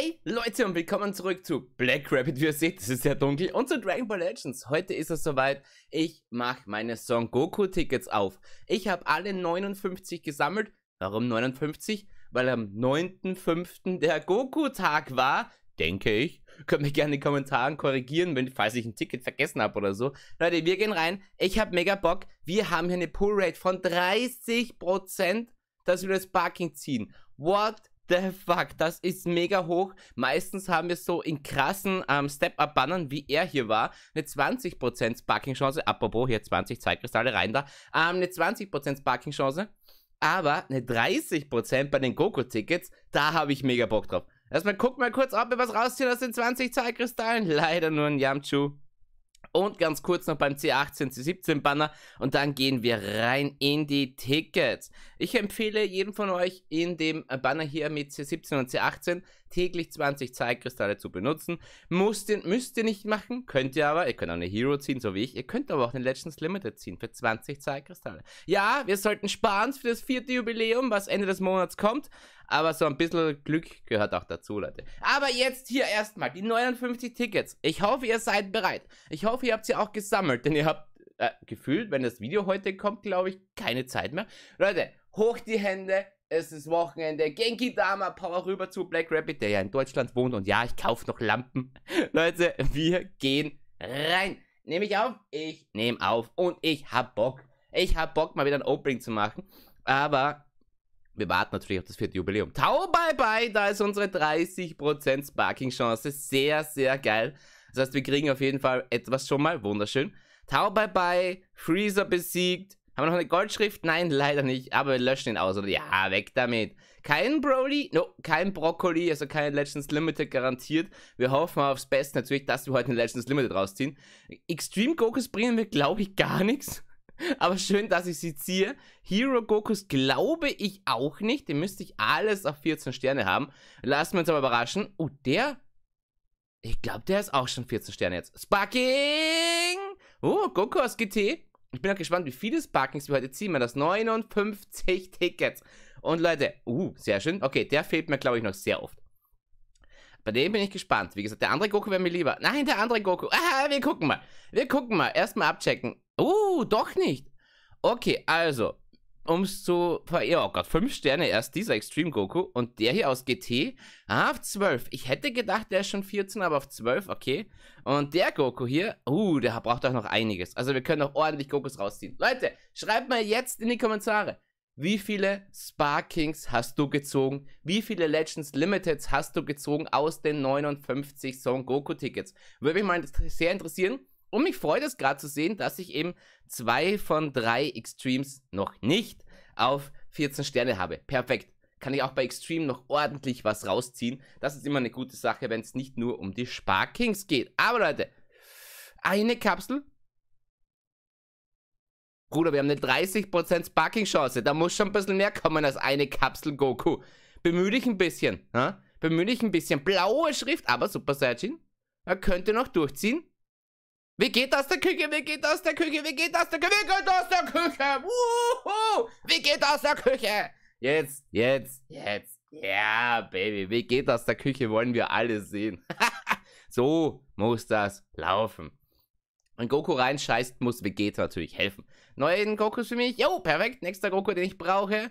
Hey Leute und willkommen zurück zu Black Rabbit. Wie ihr seht, es ist sehr dunkel und zu Dragon Ball Legends. Heute ist es soweit, ich mache meine Son Goku Tickets auf. Ich habe alle 59 gesammelt. Warum 59? Weil am 9.5. der Goku-Tag war, denke ich. Könnt mich gerne in den Kommentaren korrigieren, wenn, falls ich ein Ticket vergessen habe oder so. Leute, wir gehen rein. Ich habe mega Bock. Wir haben hier eine Pull-Rate von 30%, dass wir das Parking ziehen. What the fuck, das ist mega hoch. Meistens haben wir so in krassen ähm, Step-Up-Bannern, wie er hier war, eine 20% Sparking-Chance. Apropos, hier 20 Zeitkristalle rein da. Ähm, eine 20% Sparking-Chance. Aber eine 30% bei den Goku-Tickets, da habe ich mega Bock drauf. Erstmal guck mal kurz, ob wir was rausziehen aus den 20 Zeitkristallen. Leider nur ein Yamchu. Und ganz kurz noch beim C18, C17 Banner und dann gehen wir rein in die Tickets. Ich empfehle jedem von euch in dem Banner hier mit C17 und C18 täglich 20 Zeitkristalle zu benutzen. Müsst ihr, müsst ihr nicht machen, könnt ihr aber. Ihr könnt auch eine Hero ziehen, so wie ich. Ihr könnt aber auch den Legends Limited ziehen für 20 Zeitkristalle. Ja, wir sollten sparen für das vierte Jubiläum, was Ende des Monats kommt. Aber so ein bisschen Glück gehört auch dazu, Leute. Aber jetzt hier erstmal die 59 Tickets. Ich hoffe, ihr seid bereit. Ich hoffe, ihr habt sie auch gesammelt, denn ihr habt äh, gefühlt, wenn das Video heute kommt, glaube ich, keine Zeit mehr. Leute, hoch die Hände. Es ist Wochenende. Genki Dama, Power rüber zu Black Rabbit, der ja in Deutschland wohnt. Und ja, ich kaufe noch Lampen. Leute, wir gehen rein. Nehme ich auf? Ich nehme auf. Und ich hab Bock. Ich hab Bock, mal wieder ein Opening zu machen. Aber wir warten natürlich auf das vierte Jubiläum. Tau, bye bye, da ist unsere 30% Sparking-Chance. Sehr, sehr geil. Das heißt, wir kriegen auf jeden Fall etwas schon mal. Wunderschön. Tau, bye bye, Freezer besiegt. Haben wir noch eine Goldschrift? Nein, leider nicht. Aber wir löschen ihn aus. Oder ja, weg damit. Kein Broly, no, kein Brokkoli, also kein Legends Limited garantiert. Wir hoffen aufs Beste natürlich, dass wir heute eine Legends Limited rausziehen. Extreme Gokus bringen wir, glaube ich, gar nichts. Aber schön, dass ich sie ziehe. Hero Gokus glaube ich auch nicht. Den müsste ich alles auf 14 Sterne haben. Lassen wir uns aber überraschen. Oh, der... Ich glaube, der ist auch schon 14 Sterne jetzt. Sparking! Oh, Goku aus GT. Ich bin auch gespannt, wie viele Sparkings wir heute ziehen. Wir das 59 Tickets. Und Leute, uh, sehr schön. Okay, der fehlt mir, glaube ich, noch sehr oft. Bei dem bin ich gespannt. Wie gesagt, der andere Goku wäre mir lieber. Nein, der andere Goku. Ah, wir gucken mal. Wir gucken mal. Erstmal abchecken. Uh, doch nicht. Okay, also, um es zu verehren. Oh Gott, 5 Sterne erst dieser Extreme Goku. Und der hier aus GT, ah, auf 12. Ich hätte gedacht, der ist schon 14, aber auf 12, okay. Und der Goku hier, uh, der braucht auch noch einiges. Also wir können auch ordentlich Gokus rausziehen. Leute, schreibt mal jetzt in die Kommentare. Wie viele Sparkings hast du gezogen? Wie viele Legends Limiteds hast du gezogen aus den 59 Son Goku Tickets? Würde mich mal sehr interessieren. Und mich freut es gerade zu sehen, dass ich eben zwei von drei Extremes noch nicht auf 14 Sterne habe. Perfekt. Kann ich auch bei Extreme noch ordentlich was rausziehen. Das ist immer eine gute Sache, wenn es nicht nur um die Sparkings geht. Aber Leute, eine Kapsel. Bruder, wir haben eine 30% Sparking-Chance. Da muss schon ein bisschen mehr kommen als eine Kapsel Goku. Bemühe dich ein bisschen. Ha? Bemühe dich ein bisschen. Blaue Schrift, aber Super Saiyajin. Er könnte noch durchziehen. Wie geht aus der Küche? Wie geht aus der Küche? Wie geht aus der Küche? Wie geht aus der Küche? Wuhu! Wie geht aus der Küche? Jetzt, jetzt, jetzt. Ja, Baby. Wie geht aus der Küche? Wollen wir alle sehen. so muss das laufen. Wenn Goku reinscheißt, muss Vegeta natürlich helfen. Neuen Gokus für mich. Jo, perfekt. Nächster Goku, den ich brauche.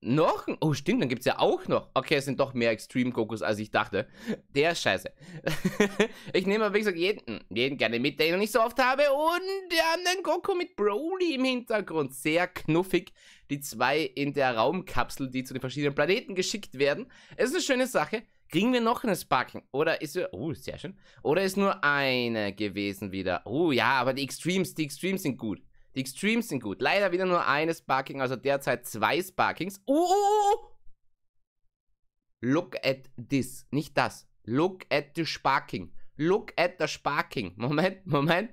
Noch? Oh, stimmt, dann gibt es ja auch noch. Okay, es sind doch mehr Extreme Gokus, als ich dachte. Der ist scheiße. ich nehme aber, wie gesagt, jeden, jeden gerne mit, den ich noch nicht so oft habe. Und wir haben den Goku mit Broly im Hintergrund. Sehr knuffig. Die zwei in der Raumkapsel, die zu den verschiedenen Planeten geschickt werden. Es ist eine schöne Sache. Kriegen wir noch eine Sparking? Oder ist es. Oh, sehr schön. Oder ist nur eine gewesen wieder? Oh, ja, aber die Extremes, die Extremes sind gut. Die Extremes sind gut. Leider wieder nur eine Sparking, also derzeit zwei Sparkings. Uh, uh, uh. Look at this. Nicht das. Look at the Sparking. Look at the Sparking. Moment, Moment,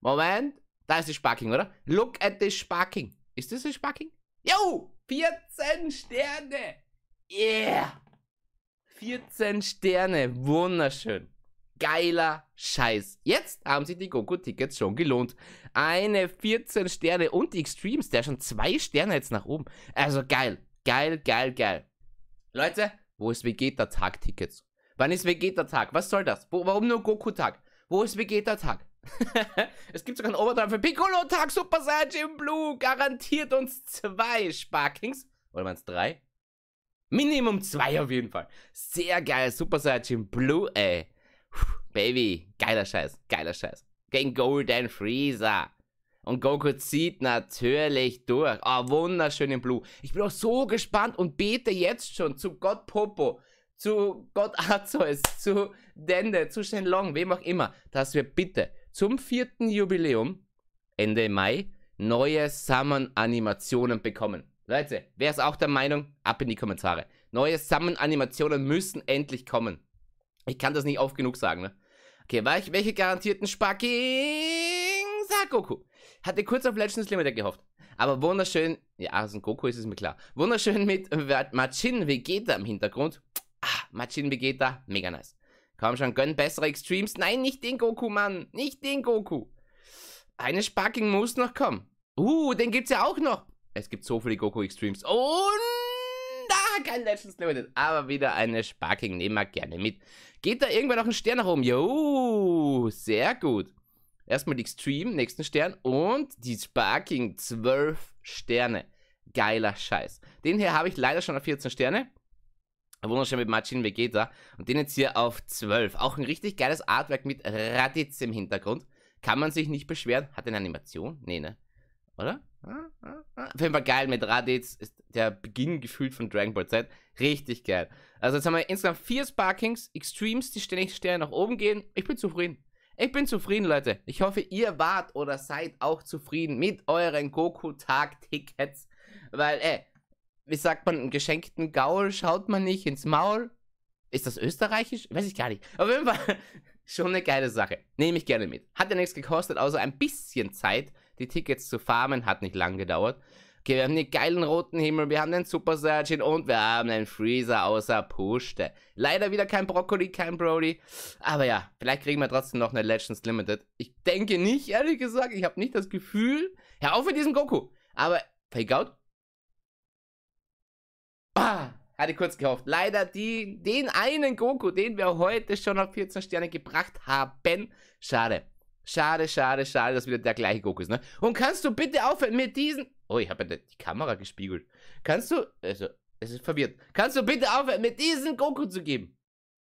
Moment. Da ist die Sparking, oder? Look at the Sparking. Ist das die Sparking? Yo! 14 Sterne! Yeah! 14 Sterne. Wunderschön geiler Scheiß. Jetzt haben sich die Goku-Tickets schon gelohnt. Eine 14 Sterne und die Extremes, der schon zwei Sterne jetzt nach oben. Also geil, geil, geil, geil. Leute, wo ist Vegeta-Tag-Tickets? Wann ist Vegeta-Tag? Was soll das? Wo, warum nur Goku-Tag? Wo ist Vegeta-Tag? es gibt sogar einen Overdrive für Piccolo-Tag, Super Saiyan Blue. Garantiert uns zwei Sparkings. Oder waren es drei? Minimum zwei auf jeden Fall. Sehr geil, Super Saiyan Blue, ey. Baby, geiler Scheiß, geiler Scheiß. Gegen Golden Freezer. Und Goku zieht natürlich durch. Oh, wunderschön in Blue. Ich bin auch so gespannt und bete jetzt schon zu Gott Popo, zu Gott Arceus, zu Dende, zu Shenlong, wem auch immer, dass wir bitte zum vierten Jubiläum, Ende Mai, neue Summon-Animationen bekommen. Leute, wer ist auch der Meinung? Ab in die Kommentare. Neue Summon-Animationen müssen endlich kommen. Ich kann das nicht oft genug sagen, ne? Okay, welche garantierten Sparkings hat Goku? Hatte kurz auf Legends Limited gehofft. Aber wunderschön, ja, also Goku ist es mir klar. Wunderschön mit Machin Vegeta im Hintergrund. Ah, Machin Vegeta, mega nice. Komm schon, gönn bessere Extremes. Nein, nicht den Goku, Mann. Nicht den Goku. Eine Sparking muss noch kommen. Uh, den gibt's ja auch noch. Es gibt so viele Goku Extremes. Und da kein Legends Limited. Aber wieder eine Sparking. Nehmen wir gerne mit. Geht da irgendwann noch ein Stern nach oben? Jo, sehr gut. Erstmal die Extreme, nächsten Stern. Und die Sparking 12 Sterne. Geiler Scheiß. Den hier habe ich leider schon auf 14 Sterne. Wunderschön mit Machin Vegeta. Und den jetzt hier auf 12. Auch ein richtig geiles Artwork mit Raditz im Hintergrund. Kann man sich nicht beschweren. Hat eine Animation? Nee, ne? Oder? Auf jeden Fall geil mit Raditz. Ist der Beginn gefühlt von Dragon Ball Z. Richtig geil. Also jetzt haben wir insgesamt vier Sparkings, Extremes, die ständig Sterne nach oben gehen. Ich bin zufrieden. Ich bin zufrieden, Leute. Ich hoffe, ihr wart oder seid auch zufrieden mit euren Goku-Tag-Tickets. Weil, ey, wie sagt man, einen geschenkten Gaul schaut man nicht ins Maul. Ist das österreichisch? Weiß ich gar nicht. Auf jeden Fall schon eine geile Sache. Nehme ich gerne mit. Hat ja nichts gekostet, außer ein bisschen Zeit. Die Tickets zu farmen hat nicht lang gedauert. Okay, wir haben den geilen roten Himmel, wir haben den Super Saiyan und wir haben den Freezer außer Puste. Leider wieder kein Brokkoli, kein Brody. Aber ja, vielleicht kriegen wir trotzdem noch eine Legends Limited. Ich denke nicht, ehrlich gesagt. Ich habe nicht das Gefühl. Hör auf mit diesem Goku. Aber Fake Out? Ah, hatte kurz gehofft. Leider die, den einen Goku, den wir heute schon auf 14 Sterne gebracht haben. Schade. Schade, schade, schade, dass wieder der gleiche Goku ist, ne? Und kannst du bitte aufhören mit diesen... Oh, ich habe ja die Kamera gespiegelt. Kannst du... Also, es ist verwirrt. Kannst du bitte aufhören, mit diesen Goku zu geben?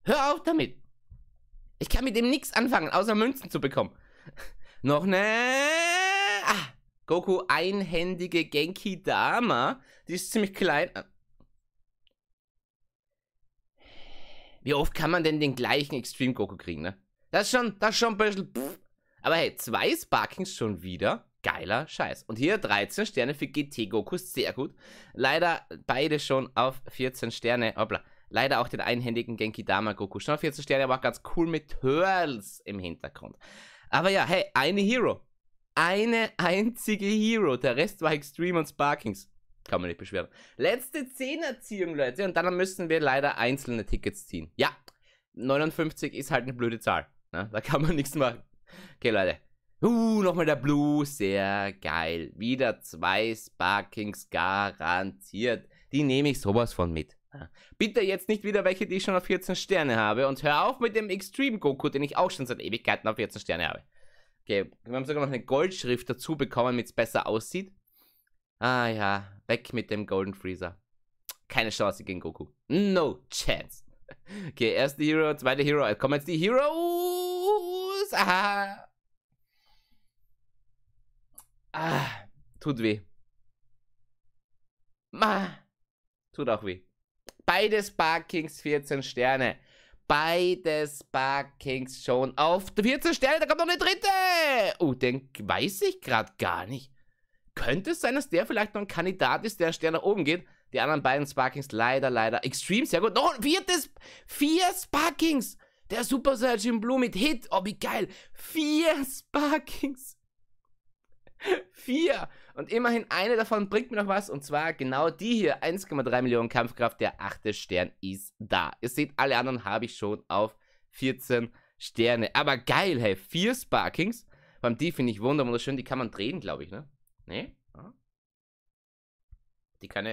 Hör auf damit. Ich kann mit dem nichts anfangen, außer Münzen zu bekommen. Noch ne... Ah, Goku einhändige Genki Dama. Die ist ziemlich klein. Wie oft kann man denn den gleichen Extreme Goku kriegen, ne? Das ist schon, das ist schon ein bisschen... Aber hey, zwei Sparkings schon wieder. Geiler Scheiß. Und hier 13 Sterne für GT Goku, sehr gut. Leider beide schon auf 14 Sterne. Hoppla. Leider auch den einhändigen Genki Dama Goku. Schon auf 14 Sterne, aber auch ganz cool mit Turtles im Hintergrund. Aber ja, hey, eine Hero. Eine einzige Hero. Der Rest war Extreme und Sparkings. Kann man nicht beschweren. Letzte Zehnerziehung, Leute. Und dann müssen wir leider einzelne Tickets ziehen. Ja, 59 ist halt eine blöde Zahl. Ne? Da kann man nichts machen. Okay, Leute. Uh, nochmal der Blue. Sehr geil. Wieder zwei Sparkings garantiert. Die nehme ich sowas von mit. Bitte jetzt nicht wieder welche, die ich schon auf 14 Sterne habe. Und hör auf mit dem Extreme Goku, den ich auch schon seit Ewigkeiten auf 14 Sterne habe. Okay, wir haben sogar noch eine Goldschrift dazu bekommen, damit es besser aussieht. Ah ja, weg mit dem Golden Freezer. Keine Chance gegen Goku. No chance. Okay, erste Hero, zweite Hero. Kommen jetzt die Heroes. Ah. Ah, tut weh. Ah, tut auch weh. Beide Sparkings 14 Sterne. Beide Sparkings schon auf 14 Sterne. Da kommt noch eine dritte. Oh, den weiß ich gerade gar nicht. Könnte es sein, dass der vielleicht noch ein Kandidat ist, der einen Stern nach oben geht? Die anderen beiden Sparkings leider, leider. Extreme, sehr gut. Noch ein viertes. Vier Sparkings. Der Super Saiyan Blue mit Hit. Oh, wie geil. Vier Sparkings. Vier. Und immerhin eine davon bringt mir noch was. Und zwar genau die hier. 1,3 Millionen Kampfkraft. Der achte Stern ist da. Ihr seht, alle anderen habe ich schon auf 14 Sterne. Aber geil, hey. Vier Sparkings. Beim die finde ich wunderschön. Die kann man drehen, glaube ich, ne? Ah. Die kann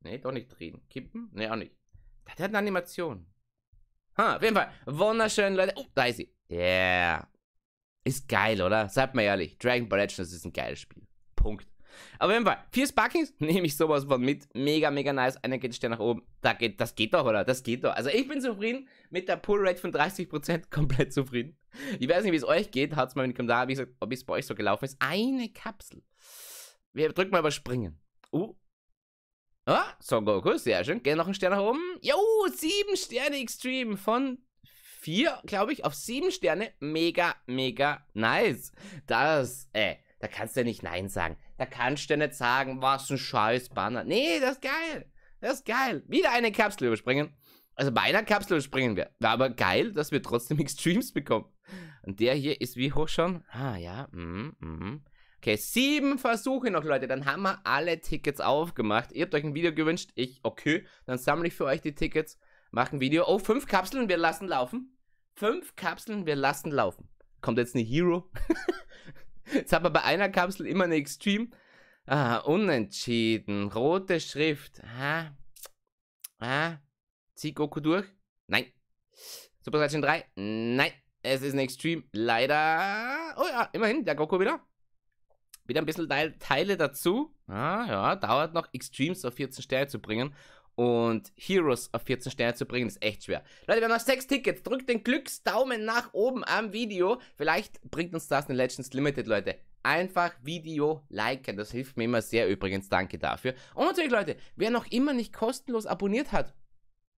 Ne, doch nicht drehen. Kippen? Ne, auch nicht. Der hat eine Animation. Ha, auf jeden Fall. Wunderschön, Leute. Oh, da ist sie. Yeah. Ist geil, oder? Seid mal ehrlich. Dragon Ball Legends ist ein geiles Spiel. Punkt. Auf jeden Fall, vier Sparkings nehme ich sowas von mit. Mega, mega nice. Einer geht Stern nach oben. Da geht, das geht doch, oder? Das geht doch. Also ich bin zufrieden mit der Pull Rate von 30%. Komplett zufrieden. Ich weiß nicht, wie es euch geht. Haut es mal in die Kommentare, wie gesagt, ob es bei euch so gelaufen ist. Eine Kapsel. Wir drücken mal überspringen. Uh. Ah, Son Goku, sehr schön. Gehen noch einen Stern nach oben. Jo, sieben Sterne Extreme von vier, glaube ich, auf sieben Sterne. Mega, mega nice. Das, äh, da kannst du ja nicht Nein sagen. Da kannst du nicht sagen, was ein scheiß Banner. Nee, das ist geil. Das ist geil. Wieder eine Kapsel überspringen. Also bei einer Kapsel überspringen wir. War aber geil, dass wir trotzdem Extremes bekommen. Und der hier ist wie hoch schon? Ah, ja. Mm, mm. Okay, sieben Versuche noch, Leute. Dann haben wir alle Tickets aufgemacht. Ihr habt euch ein Video gewünscht. Ich, okay. Dann sammle ich für euch die Tickets. Mache ein Video. Oh, fünf Kapseln, wir lassen laufen. Fünf Kapseln, wir lassen laufen. Kommt jetzt eine Hero? Jetzt hat man bei einer Kapsel immer eine Extreme. Ah, unentschieden. Rote Schrift. Ah. Ah. Zieh Goku durch? Nein. Super Saiyan 3? Nein. Es ist ein Extreme. Leider. Oh ja, immerhin, der Goku wieder. Wieder ein bisschen Teile dazu. Ah, ja, dauert noch Extremes auf 14 Sterne zu bringen. Und Heroes auf 14 Sterne zu bringen, ist echt schwer. Leute, wir haben noch 6 Tickets. Drückt den Glücksdaumen nach oben am Video. Vielleicht bringt uns das in Legends Limited, Leute. Einfach Video liken. Das hilft mir immer sehr übrigens. Danke dafür. Und natürlich, Leute, wer noch immer nicht kostenlos abonniert hat,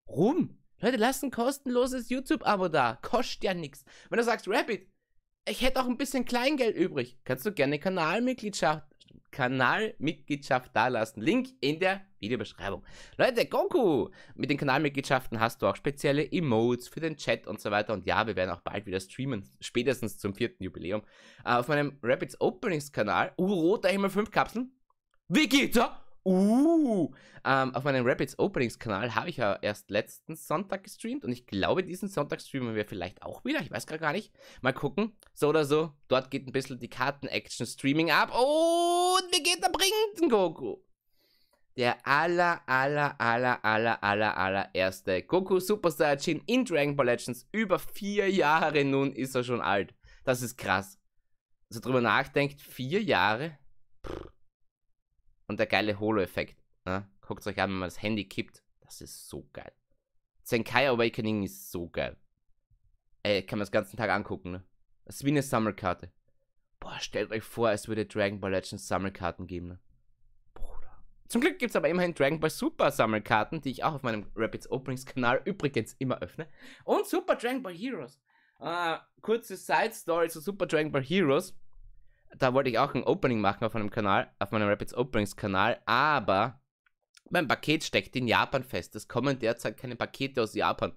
rum. Leute, lasst ein kostenloses YouTube-Abo da. Kostet ja nichts. Wenn du sagst, Rapid, ich hätte auch ein bisschen Kleingeld übrig, kannst du gerne Kanalmitgliedschaft Kanalmitgliedschaft dalassen. Link in der Videobeschreibung. Leute, Goku! Mit den Kanalmitgliedschaften hast du auch spezielle Emotes für den Chat und so weiter. Und ja, wir werden auch bald wieder streamen, spätestens zum vierten Jubiläum. Äh, auf meinem Rapids Openings Kanal. Uh, roter Himmel 5 Kapseln. Vegeta! Uh, ähm, auf meinem Rapids Openings Kanal habe ich ja erst letzten Sonntag gestreamt und ich glaube, diesen Sonntag streamen wir vielleicht auch wieder. Ich weiß gerade gar nicht. Mal gucken. So oder so. Dort geht ein bisschen die Karten-Action-Streaming ab. Oh, und Vegeta bringt einen Goku. Der aller, aller, aller, aller, aller, aller erste Goku Super Saiyajin in Dragon Ball Legends. Über vier Jahre nun ist er schon alt. Das ist krass. Also drüber nachdenkt, vier Jahre? Pff. Und der geile Holo-Effekt. Ne? Guckt euch an, wenn man das Handy kippt. Das ist so geil. Zenkai Awakening ist so geil. Ey, kann man das ganzen Tag angucken, ne? Das ist wie eine Sammelkarte. Boah, stellt euch vor, es würde Dragon Ball Legends Sammelkarten geben, ne? Bruder. Zum Glück gibt es aber immerhin Dragon Ball Super Sammelkarten, die ich auch auf meinem Rapids Openings Kanal übrigens immer öffne. Und Super Dragon Ball Heroes. Äh, kurze Side Story zu Super Dragon Ball Heroes da wollte ich auch ein Opening machen auf meinem Kanal, auf meinem Rapids Openings Kanal, aber mein Paket steckt in Japan fest. Es kommen derzeit keine Pakete aus Japan.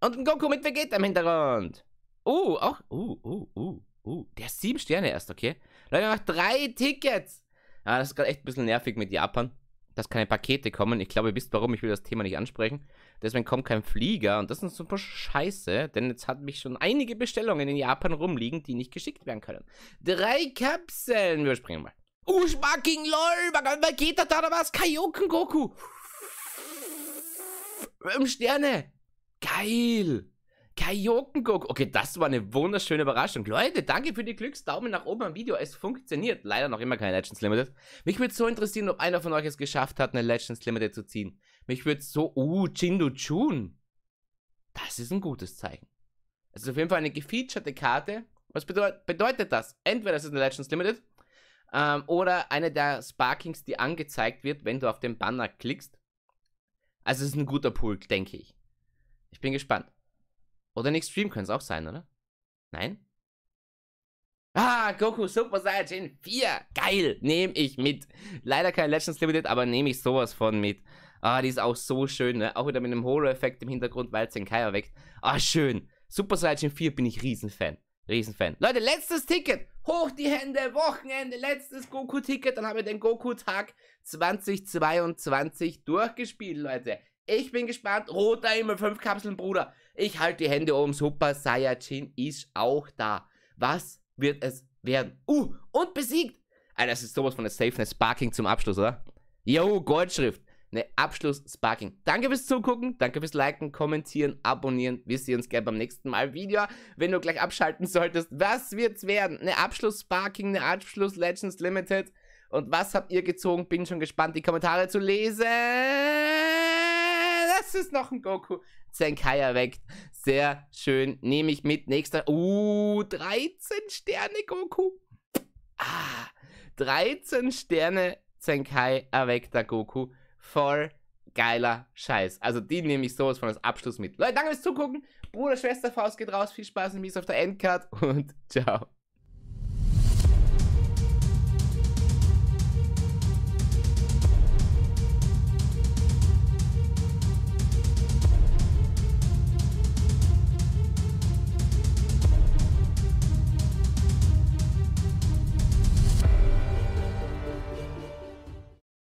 Und ein Goku mit Vegeta im Hintergrund. Uh, auch, uh, uh, uh, uh. Der sieben Sterne erst, okay? Leute, noch drei Tickets. Ja, das ist gerade echt ein bisschen nervig mit Japan dass keine Pakete kommen. Ich glaube, ihr wisst warum, ich will das Thema nicht ansprechen. Deswegen kommt kein Flieger und das ist super scheiße, denn jetzt hat mich schon einige Bestellungen in Japan rumliegen, die nicht geschickt werden können. Drei Kapseln, wir springen mal. Oh, Schmacking, lol, Vegeta da oder was? Kaioken Goku. Fünf Sterne. Geil. Kaiokenguck. Okay, das war eine wunderschöne Überraschung. Leute, danke für die Glücksdaumen nach oben am Video. Es funktioniert. Leider noch immer kein Legends Limited. Mich würde so interessieren, ob einer von euch es geschafft hat, eine Legends Limited zu ziehen. Mich würde so... Uh, Jindu Chun. Das ist ein gutes Zeichen. Es ist auf jeden Fall eine gefeaturete Karte. Was bedeut bedeutet das? Entweder es ist eine Legends Limited ähm, oder eine der Sparkings, die angezeigt wird, wenn du auf den Banner klickst. Also es ist ein guter Pool, denke ich. Ich bin gespannt. Oder ein Extreme könnte es auch sein, oder? Nein? Ah, Goku Super Saiyan 4. Geil, nehme ich mit. Leider kein Legends Limited, aber nehme ich sowas von mit. Ah, die ist auch so schön, ne? Auch wieder mit einem Holo-Effekt im Hintergrund, weil es den Kai erweckt. Ah, schön. Super Saiyan 4 bin ich Riesenfan. Riesenfan. Leute, letztes Ticket. Hoch die Hände, Wochenende, letztes Goku-Ticket. Dann haben wir den Goku-Tag 2022 durchgespielt, Leute. Ich bin gespannt. Roter Himmel, 5 Kapseln, Bruder. Ich halte die Hände oben. Super Saiyajin ist auch da. Was wird es werden? Uh, und besiegt. Alter, das ist sowas von der Safeness Sparking zum Abschluss, oder? Yo, Goldschrift. eine Abschluss-Sparking. Danke fürs Zugucken, danke fürs Liken, Kommentieren, Abonnieren. Wir sehen uns gerne beim nächsten Mal Video. Wenn du gleich abschalten solltest, was wird's werden? Eine Abschluss-Sparking, eine Abschluss-Legends Limited. Und was habt ihr gezogen? Bin schon gespannt, die Kommentare zu lesen. Das ist noch ein Goku. Zenkai erweckt. Sehr schön. Nehme ich mit. Nächster. Uh, 13 Sterne Goku. Ah, 13 Sterne Zenkai erweckter Goku. Voll geiler Scheiß. Also die nehme ich sowas von als Abschluss mit. Leute, danke fürs Zugucken. Bruder, Schwester, Faust geht raus. Viel Spaß in Mies auf der Endcard und ciao.